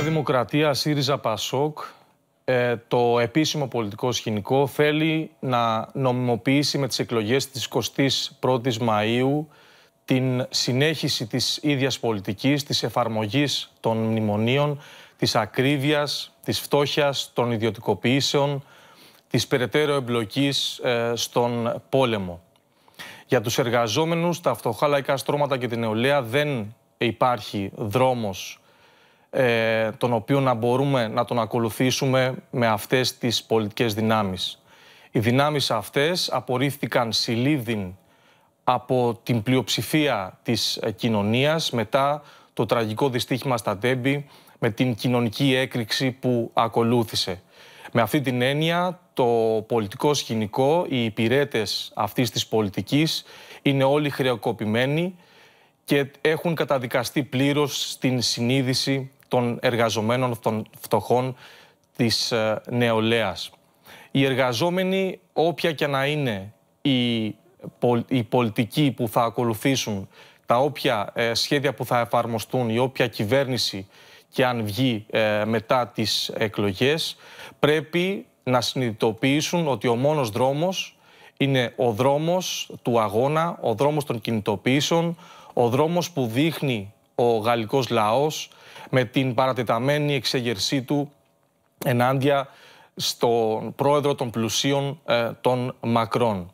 Νέα Δημοκρατία, ΣΥΡΙΖΑ, ΠΑΣΟΚ, ε, το επίσημο πολιτικό σκηνικό θέλει να νομιμοποιήσει με τις εκλογές της 21ης Μαΐου την συνέχιση της ίδιας πολιτικής, της εφαρμογής των μνημονίων, της ακρίβειας, της φτώχειας, των ιδιωτικοποιήσεων, της περαιτέρω εμπλοκής ε, στον πόλεμο. Για τους εργαζόμενους, τα φτωχά λαϊκά στρώματα και την νεολαία δεν υπάρχει δρόμος ε, τον οποίο να μπορούμε να τον ακολουθήσουμε με αυτές τις πολιτικές δυνάμεις. Οι δυνάμεις αυτές απορρίφθηκαν συλλήδιν από την πλειοψηφία της ε, κοινωνίας μετά το τραγικό δυστύχημα στα Τέμπη με την κοινωνική έκρηξη που ακολούθησε. Με αυτή την έννοια το πολιτικό σκηνικό, οι υπηρέτες αυτής της πολιτικής είναι όλοι χρεοκοπημένοι και έχουν καταδικαστεί πλήρως στην συνείδηση των εργαζομένων των φτωχών της ε, νεολαίας. Οι εργαζόμενοι, όποια και να είναι η, η πολιτική που θα ακολουθήσουν, τα όποια ε, σχέδια που θα εφαρμοστούν, η όποια κυβέρνηση και αν βγει ε, μετά τις εκλογές, πρέπει να συνειδητοποιήσουν ότι ο μόνος δρόμος είναι ο δρόμος του αγώνα, ο δρόμος των κινητοποιήσεων, ο δρόμος που δείχνει ο γαλλικός λαός με την παρατεταμένη εξεγερσή του ενάντια στον πρόεδρο των πλουσίων ε, των Μακρών.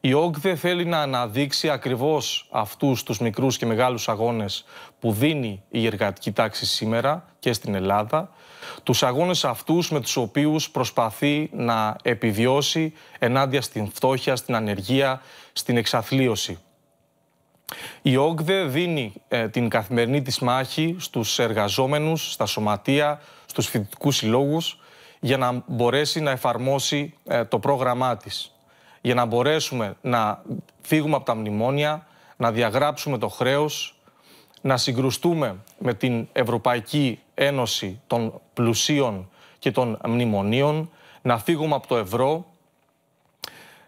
Η ΟΚΔΕ θέλει να αναδείξει ακριβώς αυτούς τους μικρούς και μεγάλους αγώνες που δίνει η εργατική τάξη σήμερα και στην Ελλάδα, τους αγώνες αυτούς με τους οποίους προσπαθεί να επιβιώσει ενάντια στην φτώχεια, στην ανεργία, στην εξαθλίωση. Η ΟΚΔΕ δίνει ε, την καθημερινή της μάχη στους εργαζόμενους, στα σωματεία, στους φοιτητικούς συλλόγους για να μπορέσει να εφαρμόσει ε, το πρόγραμμά της. Για να μπορέσουμε να φύγουμε από τα μνημόνια, να διαγράψουμε το χρέος, να συγκρουστούμε με την Ευρωπαϊκή Ένωση των πλουσίων και των μνημονίων, να φύγουμε από το ευρώ,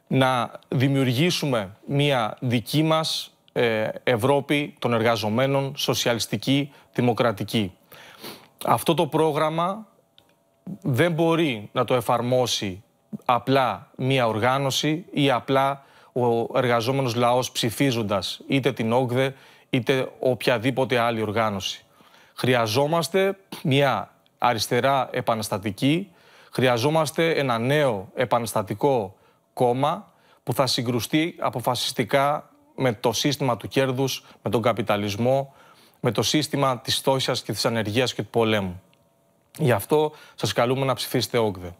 να δημιουργήσουμε μία δική μας ε, Ευρώπη των εργαζομένων, σοσιαλιστική, δημοκρατική. Αυτό το πρόγραμμα δεν μπορεί να το εφαρμόσει απλά μία οργάνωση ή απλά ο εργαζόμενος λαός ψηφίζοντας είτε την ΟΚΔΕ είτε οποιαδήποτε άλλη οργάνωση. Χρειαζόμαστε μία αριστερά επαναστατική, χρειαζόμαστε ένα νέο επαναστατικό κόμμα που θα συγκρουστεί αποφασιστικά με το σύστημα του κέρδους, με τον καπιταλισμό, με το σύστημα της φτώχειας και της ανεργίας και του πολέμου. Γι' αυτό σας καλούμε να ψηφίσετε ΟΚΔΕ.